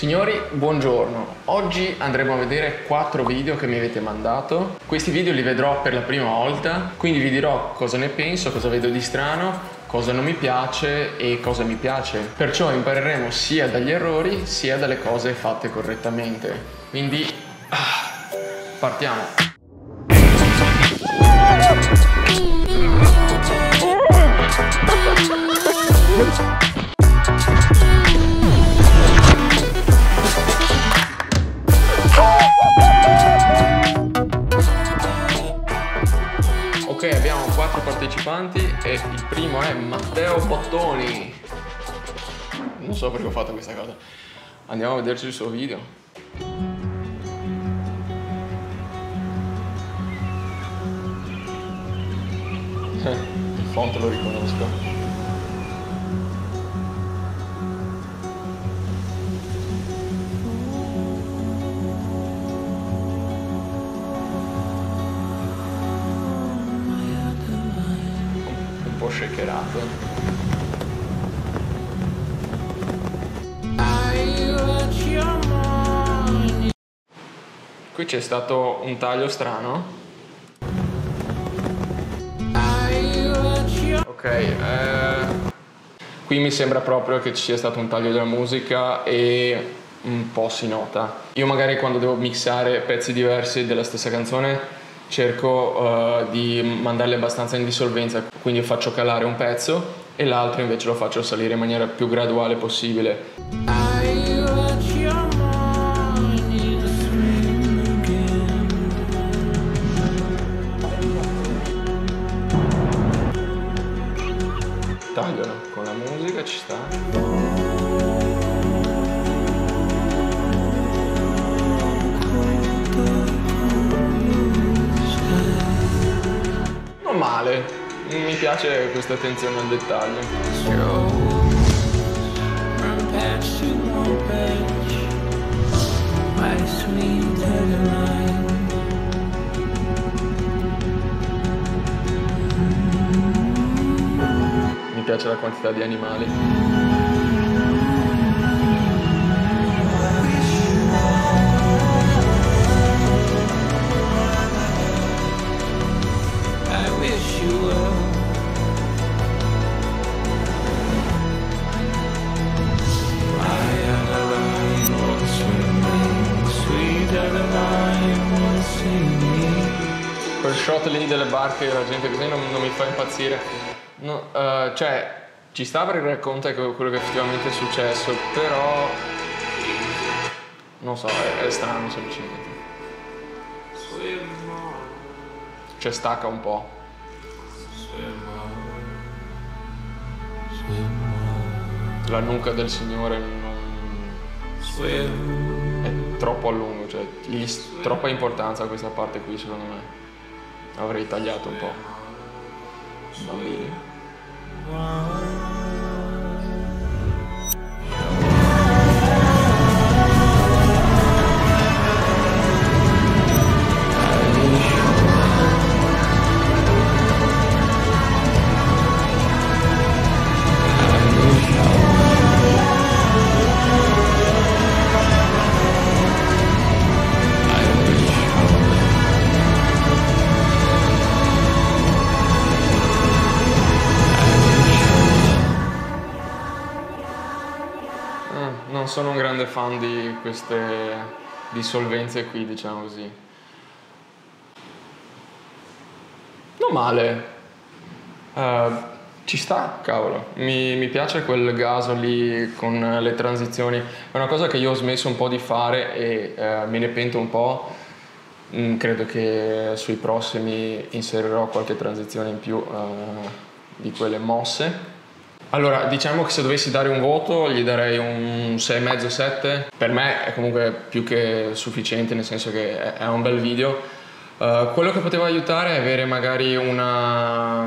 Signori, buongiorno. Oggi andremo a vedere quattro video che mi avete mandato. Questi video li vedrò per la prima volta, quindi vi dirò cosa ne penso, cosa vedo di strano, cosa non mi piace e cosa mi piace. Perciò impareremo sia dagli errori sia dalle cose fatte correttamente. Quindi ah, partiamo. partecipanti e il primo è Matteo Bottoni. Non so perché ho fatto questa cosa. Andiamo a vederci il suo video. il font lo riconosco. Shakerato. Qui c'è stato un taglio strano. Ok, eh, qui mi sembra proprio che ci sia stato un taglio della musica e un po' si nota. Io magari quando devo mixare pezzi diversi della stessa canzone cerco uh, di mandarli abbastanza in dissolvenza, quindi faccio calare un pezzo e l'altro invece lo faccio salire in maniera più graduale possibile. Tagliano con la musica, ci sta. Non male, mi piace questa attenzione al dettaglio. Mi piace la quantità di animali. Quel shot lì delle barche e la gente così non, non mi fa impazzire. No, eh, cioè, ci sta perché racconta que- quello che effettivamente è successo, però. Non so, è, è strano semplicemente. Cioè, stacca un po'. La nuca del signore non. è troppo a lungo, cioè, gli troppa importanza a questa parte qui, secondo me. Avrei tagliato un po'. Bambini. Fan di queste dissolvenze qui, diciamo così. Non male. Eh, ci sta, cavolo. Mi, mi piace quel gaso lì con le transizioni. È una cosa che io ho smesso un po' di fare e eh, me ne pento un po'. Mm, credo che sui prossimi inserirò qualche transizione in più eh, di quelle mosse. Allora, diciamo che se dovessi dare un voto gli darei un 6,5-7. Per me è comunque più che sufficiente, nel senso che è- un bel video. Uh, quello che poteva aiutare è avere magari una-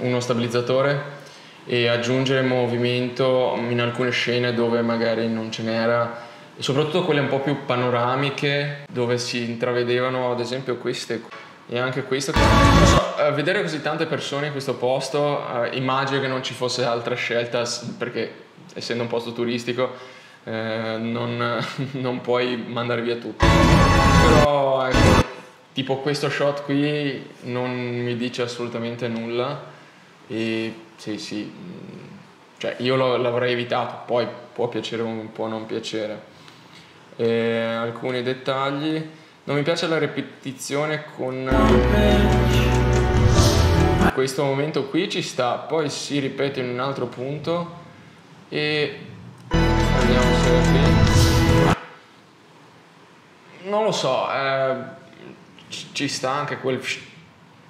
uno stabilizzatore e aggiungere movimento in alcune scene dove magari non ce n'era e soprattutto quelle un po' più panoramiche dove si intravedevano ad esempio queste e anche so, eh, vedere così tante persone in questo posto eh, immagino che non ci fosse altra scelta perché essendo un posto turistico eh, non, non puoi mandare via tutto. Però ecco, tipo questo shot qui non mi dice assolutamente nulla e sì sì, mm, cioè io lo- l'avrei evitato, poi può piacere o può non piacere. E alcuni dettagli, non mi piace la ripetizione con questo momento qui ci sta, poi si ripete in un altro punto e andiamo solo qui. Non lo so, eh, ci sta anche quel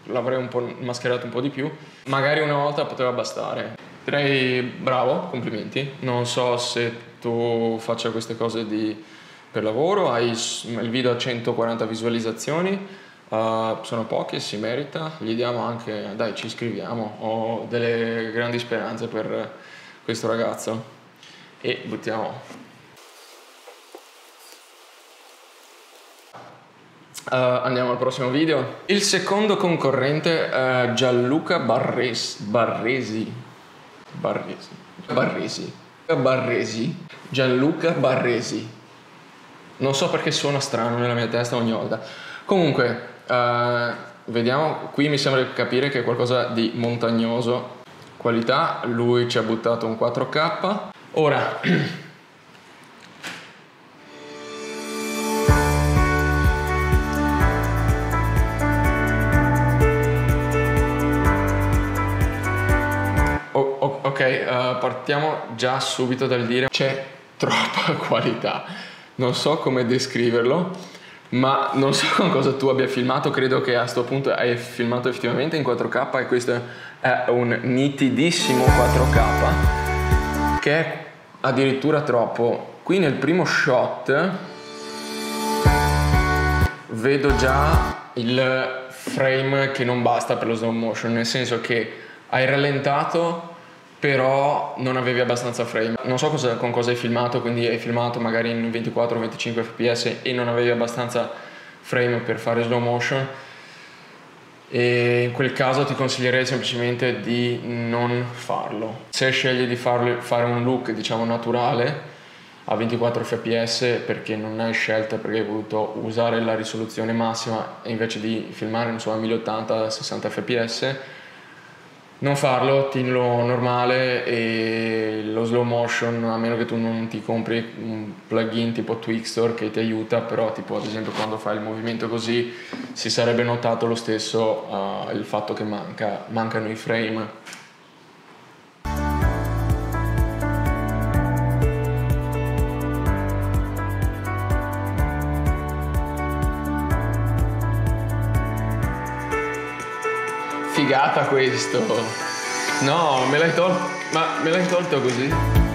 l'avrei un po' mascherato un po' di più. Magari una volta poteva bastare. Direi bravo, complimenti. Non so se tu faccia queste cose di- per lavoro, hai il video a 140 visualizzazioni, eh, sono pochi, si merita, gli diamo anche, dai ci iscriviamo, ho delle grandi speranze per questo ragazzo e buttiamo Uh, andiamo al prossimo video. Il secondo concorrente è Gianluca Barres- Barresi. Barresi. Barresi. Barresi. Gianluca Barresi. Non so perché suona strano nella mia testa ogni volta. Comunque, uh, vediamo. Qui mi sembra capire che è qualcosa di montagnoso. Qualità, lui ci ha buttato un 4K. Ora, O- o- ok, eh, partiamo già subito dal dire c'è troppa qualità. Non so come descriverlo, ma non so con cosa tu abbia filmato. Credo che a questo punto hai filmato effettivamente in 4K e questo è un nitidissimo 4K che è addirittura troppo. Qui nel primo shot vedo già il frame che non basta per lo slow motion, nel senso che hai rallentato però non avevi abbastanza frame. Non so cosa- con cosa hai filmato, quindi hai filmato magari in 24-25 fps e non avevi abbastanza frame per fare slow motion e in quel caso ti consiglierei semplicemente di non farlo. Se scegli di farlo- fare un look diciamo naturale a 24 fps perché non hai scelta perché hai voluto usare la risoluzione massima e invece di filmare non so a 1080 60 fps non farlo, tienilo normale e lo slow motion, a meno che tu non ti compri un plugin tipo Twixtor che ti aiuta, però tipo ad esempio quando fai il movimento così si sarebbe notato lo stesso uh, il fatto che manca, mancano i frame. Questo! No, me l'hai tolto. Ma me l'hai tolto così?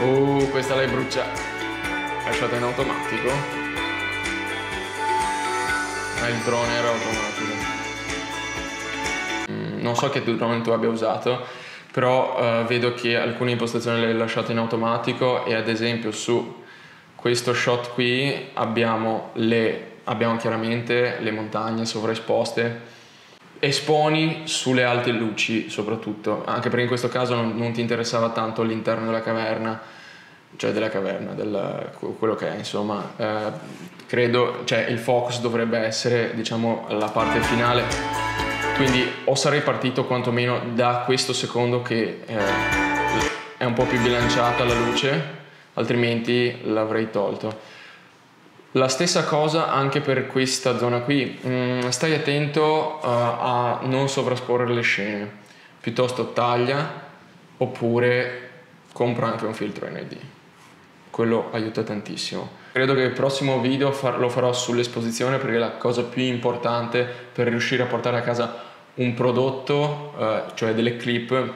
Uh, questa l'hai bruciata. Lasciata in automatico. Ah, il drone era automatico. Mm, non so che drone tu abbia usato, però eh, vedo che alcune impostazioni le hai lasciate in automatico e ad esempio su questo shot qui abbiamo, le, abbiamo chiaramente le montagne sovraesposte esponi sulle alte luci soprattutto, anche perché in questo caso non, non ti interessava tanto l'interno della caverna, cioè della caverna, del, quello che è insomma, eh, credo, cioè il focus dovrebbe essere diciamo la parte finale, quindi o sarei partito quantomeno da questo secondo che eh, è un po' più bilanciata la luce, altrimenti l'avrei tolto. La stessa cosa anche per questa zona qui, Mm, stai attento uh, a non sovrasporre le scene, piuttosto taglia oppure compra anche un filtro ND, quello aiuta tantissimo. Credo che il prossimo video far- lo farò sull'esposizione perché è la cosa più importante per riuscire a portare a casa un prodotto, eh, cioè delle clip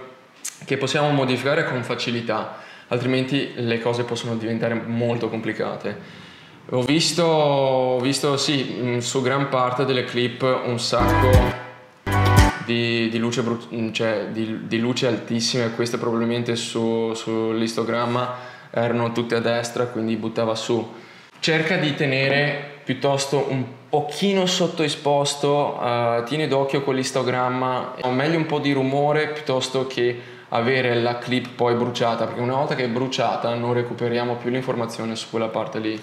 che possiamo modificare con facilità, altrimenti le cose possono diventare molto complicate. Ho visto, ho visto, sì, mm, su gran parte delle clip un sacco di, di luce, bru- cioè, di, di luce altissime, queste probabilmente su, sull'istogramma erano tutte a destra, quindi buttava su. Cerca di tenere piuttosto un pochino sottoesposto, uh, tieni d'occhio quell'istogramma, o meglio un po' di rumore piuttosto che avere la clip poi bruciata, perché una volta che è bruciata non recuperiamo più l'informazione su quella parte lì.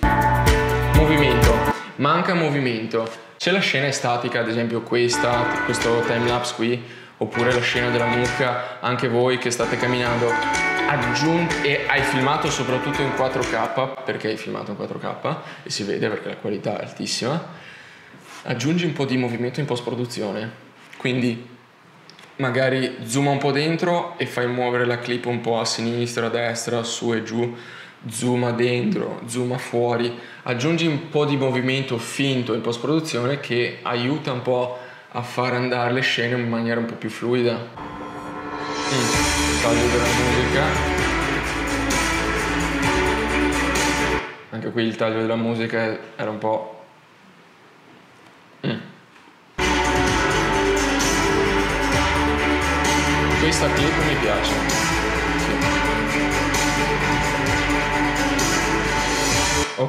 Movimento, manca movimento. Se la scena è statica, ad esempio questa, questo timelapse qui, oppure la scena della mucca, anche voi che state camminando, aggiungi e hai filmato soprattutto in 4K, perché hai filmato in 4K e si vede perché la qualità è altissima, aggiungi un po' di movimento in post produzione. Quindi magari zooma un po' dentro e fai muovere la clip un po' a sinistra, a destra, su e giù, zooma dentro, zooma fuori, aggiungi un po' di movimento finto in post produzione che aiuta un po' a far andare le scene in maniera un po' più fluida. Mm, taglio della musica. Anche qui il taglio della musica era un po'... Mm. Questa clip mi piace.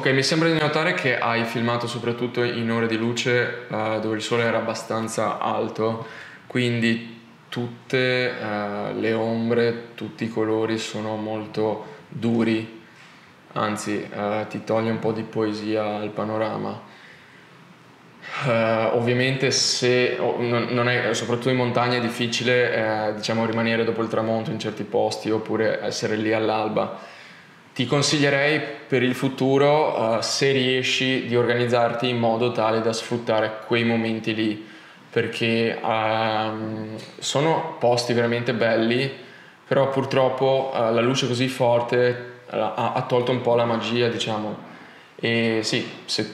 Ok, mi sembra di notare che hai filmato soprattutto in ore di luce uh, dove il sole era abbastanza alto, quindi tutte uh, le ombre, tutti i colori sono molto duri, anzi uh, ti toglie un po' di poesia al panorama. ovviamente se oh, non, è, soprattutto in montagna è difficile diciamo rimanere dopo il tramonto in certi posti oppure essere lì all'alba ti consiglierei per il futuro, uh, se riesci, di organizzarti in modo tale da sfruttare quei momenti lì, perché um, sono posti veramente belli, però purtroppo uh, la luce così forte uh, ha, ha, tolto un po' la magia, diciamo. E sì, se,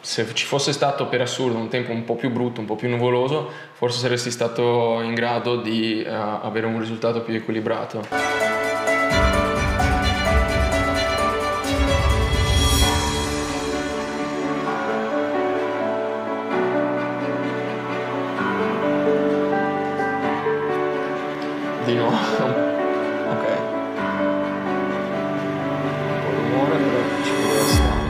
se ci fosse stato per assurdo un tempo un po' più brutto, un po' più nuvoloso, forse saresti stato in grado di avere un risultato più equilibrato. Di nuovo. Ok. Un po' rumore però ci deve stare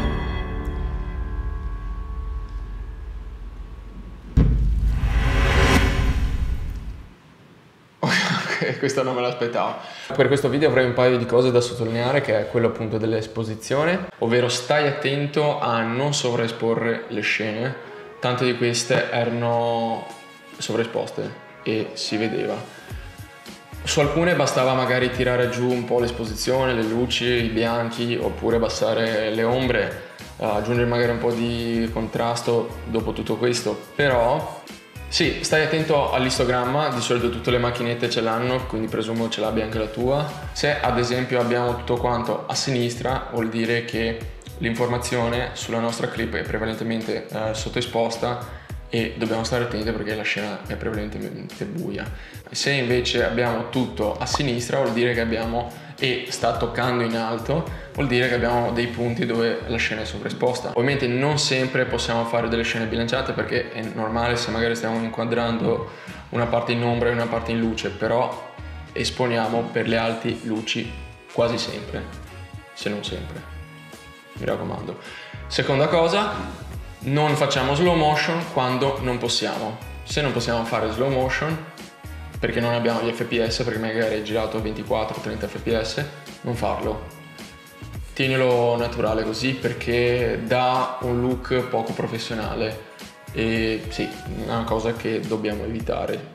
ok questa non me l'aspettavo. Per questo video avrei un paio di cose da sottolineare che è quello appunto dell'esposizione ovvero stai attento a non sovraesporre le scene. Tante di queste erano sovraesposte e si vedeva su alcune bastava magari tirare giù un po' l'esposizione, le luci, i bianchi, oppure abbassare le ombre, aggiungere magari un po' di contrasto dopo tutto questo. Però sì, stai attento all'istogramma, di solito tutte le macchinette ce l'hanno, quindi presumo ce l'abbia anche la tua. Se ad esempio abbiamo tutto quanto a sinistra, vuol dire che l'informazione sulla nostra clip è prevalentemente eh, sottoesposta e dobbiamo stare attenti perché la scena è prevalentemente buia. Se invece abbiamo tutto a sinistra vuol dire che abbiamo e sta toccando in alto vuol dire che abbiamo dei punti dove la scena è sovraesposta. Ovviamente non sempre possiamo fare delle scene bilanciate perché è normale se magari stiamo inquadrando una parte in ombra e una parte in luce, però esponiamo per le alti luci quasi sempre, se non sempre. Mi raccomando. Seconda cosa, non facciamo slow motion quando non possiamo. Se non possiamo fare slow motion, perché non abbiamo gli fps, perché magari hai girato 24-30 fps, non farlo. Tienilo naturale così perché dà un look poco professionale e sì, è una cosa che dobbiamo evitare.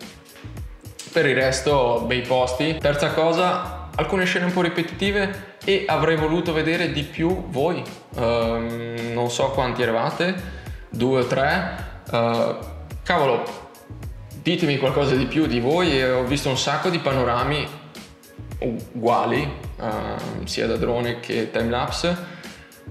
Per il resto, bei posti. Terza cosa, alcune scene un po' ripetitive e avrei voluto vedere di più voi. Um, non so quanti eravate, due o tre. Uh, cavolo, ditemi qualcosa di più di voi. Ho visto un sacco di panorami uguali, uh, sia da drone che timelapse,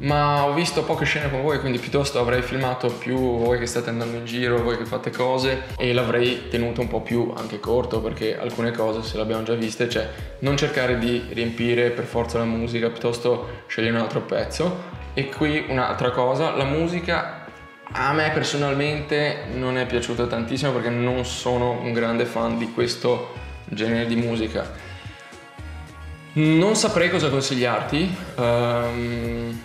ma ho visto poche scene con voi, quindi piuttosto avrei filmato più voi che state andando in giro, voi che fate cose e l'avrei tenuto un po' più anche corto perché alcune cose se le abbiamo già viste, cioè non cercare di riempire per forza la musica, piuttosto scegliere un altro pezzo E qui un'altra cosa, la musica a me personalmente non è piaciuta tantissimo perché non sono un grande fan di questo genere di musica. Non saprei cosa consigliarti ehm,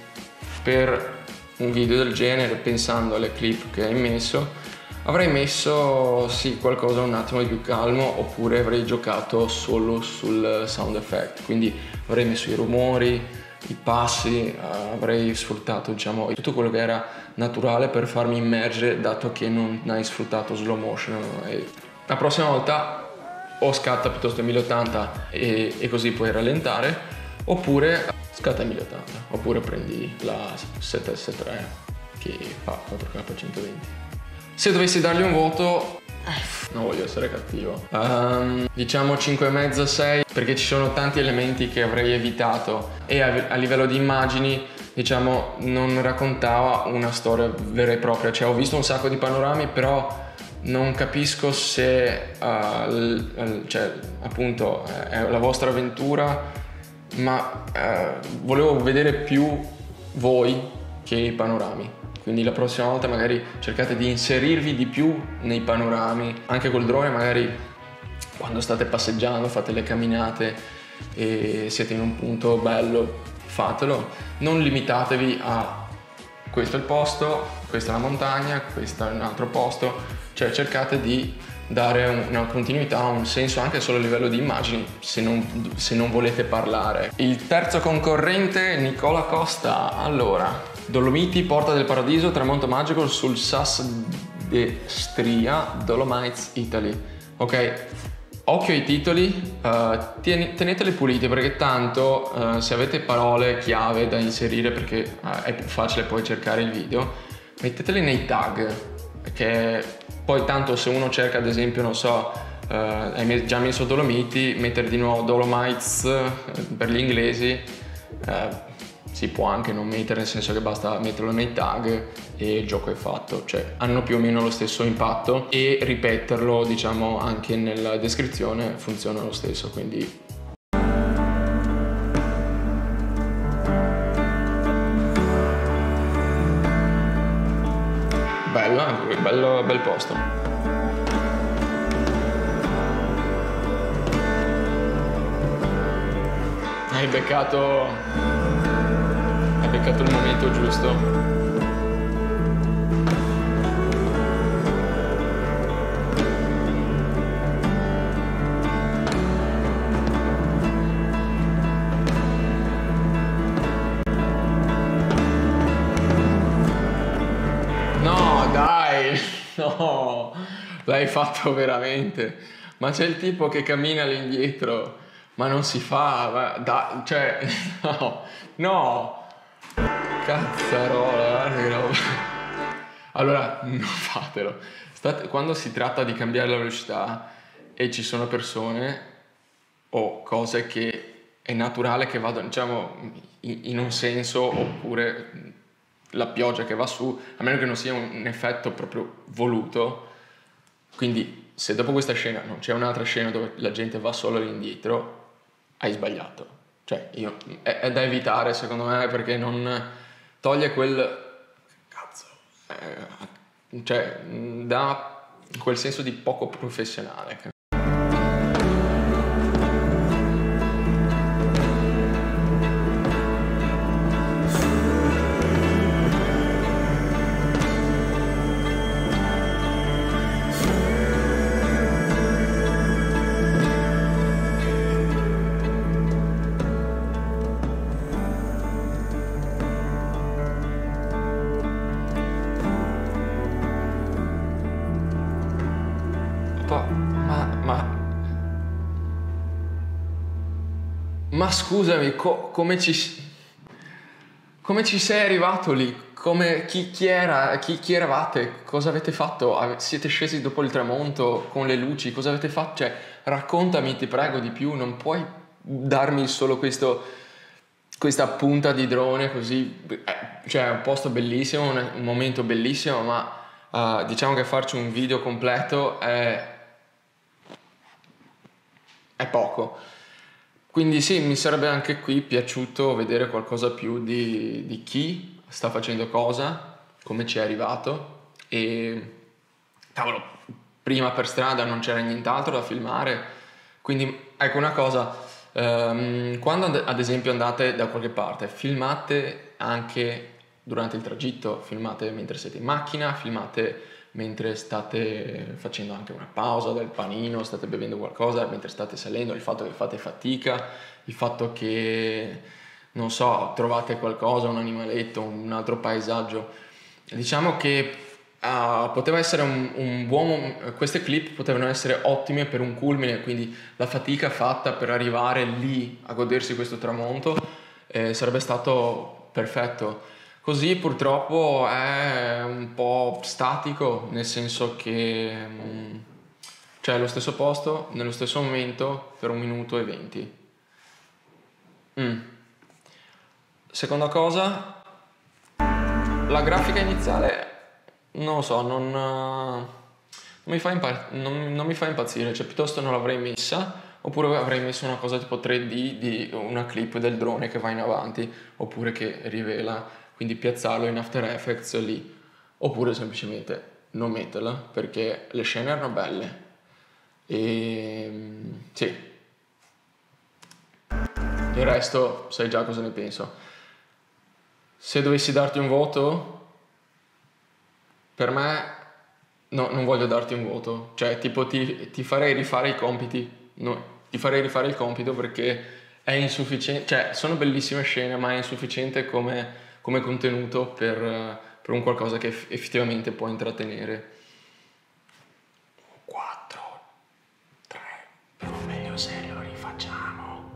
per un video del genere, pensando alle clip che hai messo. Avrei messo sì qualcosa un attimo di più calmo oppure avrei giocato solo sul sound effect, quindi avrei messo i rumori, i passi, eh, avrei sfruttato diciamo tutto quello che era naturale per farmi immergere dato che non hai sfruttato slow motion. E la prossima volta o scatta piuttosto in 1080 e, e così puoi rallentare oppure scatta in 1080 oppure prendi la 7S3 che fa 4K 120. Se dovessi dargli un voto, non voglio essere cattivo, um, diciamo 5,5 6 perché ci sono tanti elementi che avrei evitato e a, a, livello di immagini diciamo non raccontava una storia vera e propria, cioè ho visto un sacco di panorami però non capisco se uh, l, l, cioè, appunto è la vostra avventura ma uh, volevo vedere più voi che i panorami. Quindi la prossima volta magari cercate di inserirvi di più nei panorami, anche col drone magari quando state passeggiando, fate le camminate e siete in un punto bello, fatelo, non limitatevi a questo è il posto, questa è la montagna, questo è un altro posto, cioè cercate di dare una continuità, un senso anche solo a livello di immagini se non, se non volete parlare. Il terzo concorrente, Nicola Costa, allora Dolomiti, Porta del Paradiso, Tramonto Magico sul Sas de Stria, Dolomites Italy. Ok, occhio ai titoli, uh, teneteli puliti perché tanto uh, se avete parole chiave da inserire perché uh, è più facile poi cercare il video, metteteli nei tag perché poi tanto se uno cerca ad esempio, non so, hai già messo Dolomiti, mettere di nuovo Dolomites per gli inglesi si può anche non mettere, nel senso che basta metterlo nei tag e il gioco è fatto, cioè hanno più o meno lo stesso impatto e ripeterlo diciamo anche nella descrizione funziona lo stesso, quindi Bella, bello, bel posto. Hai beccato beccato il momento giusto. No, dai, no, l'hai fatto veramente. Ma c'è il tipo che cammina all'indietro, ma non si fa, da, cioè, no, no, Cazzarola, che roba. Allora, non fatelo. State, quando si tratta di cambiare la velocità e ci sono persone o cose che è naturale che vadano, diciamo, in, un senso oppure la pioggia che va su, a meno che non sia un effetto proprio voluto. Quindi, se dopo questa scena non c'è un'altra scena dove la gente va solo all'indietro, hai sbagliato. Cioè, io, è, è da evitare secondo me perché non toglie quel cazzo, eh, cioè dà quel senso di poco professionale. Ma scusami, co- come, ci, come ci sei arrivato lì? Come, chi, chi, era, chi, chi, eravate? Cosa avete fatto? Siete scesi dopo il tramonto con le luci? Cosa avete fatto? Cioè, raccontami, ti prego, di più. Non puoi darmi solo questo, questa punta di drone così. Eh, cioè, è un posto bellissimo, un, un momento bellissimo, ma uh, diciamo che farci un video completo è, è poco. Quindi sì, mi sarebbe anche qui piaciuto vedere qualcosa più di, di chi sta facendo cosa, come ci è arrivato. E cavolo, prima per strada non c'era nient'altro da filmare, quindi ecco una cosa, ehm, quando and- ad esempio andate da qualche parte, filmate anche durante il tragitto, filmate mentre siete in macchina, filmate mentre state facendo anche una pausa del panino, state bevendo qualcosa, mentre state salendo, il fatto che fate fatica, il fatto che, non so, trovate qualcosa, un animaletto, un altro paesaggio. Diciamo che uh, poteva essere un, un buon... queste clip potevano essere ottime per un culmine, quindi la fatica fatta per arrivare lì a godersi questo tramonto eh, sarebbe stato perfetto. Così purtroppo è un po' statico, nel senso che cioè lo stesso posto, nello stesso momento, per un minuto e venti. Mm. Seconda cosa, la grafica iniziale, non lo so, non, non, mi, fa impa- non, non mi fa impazzire, cioè piuttosto non l'avrei messa, oppure avrei messo una cosa tipo 3D di una clip del drone che va in avanti, oppure che rivela quindi piazzarlo in After Effects lì, oppure semplicemente non metterla perché le scene erano belle. E sì, il resto sai già cosa ne penso. Se dovessi darti un voto, per me no, non voglio darti un voto, cioè tipo ti, ti farei rifare i compiti, no, ti farei rifare il compito perché è insufficiente, cioè sono bellissime scene ma è insufficiente come come contenuto per, per un qualcosa che effettivamente può intrattenere. 4, 3, però meglio se lo rifacciamo.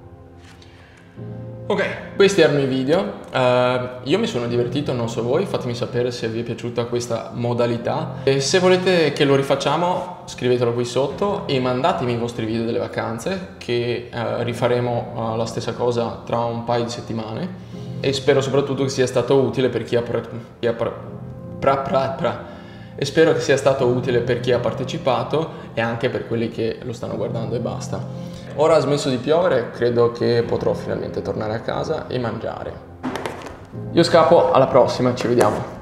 Ok, questi erano i video. Uh, io mi sono divertito, non so voi, fatemi sapere se vi è piaciuta questa modalità. E se volete che lo rifacciamo, scrivetelo qui sotto e mandatemi i vostri video delle vacanze, che uh, rifaremo uh, la stessa cosa tra un paio di settimane e spero soprattutto che sia stato utile per chi ha, chi ha pra, pra, pra, e spero che sia stato utile per chi ha partecipato e anche per quelli che lo stanno guardando e basta. Ora ha smesso di piovere, credo che potrò finalmente tornare a casa e mangiare. Io scappo, alla prossima, ci vediamo.